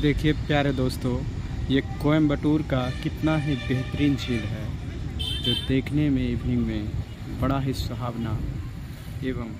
देखिए प्यारे दोस्तों, ये कोयम्बटूर का कितना ही बेहतरीन झील है, जो देखने में, इवनिंग में बड़ा ही सुहावना एवं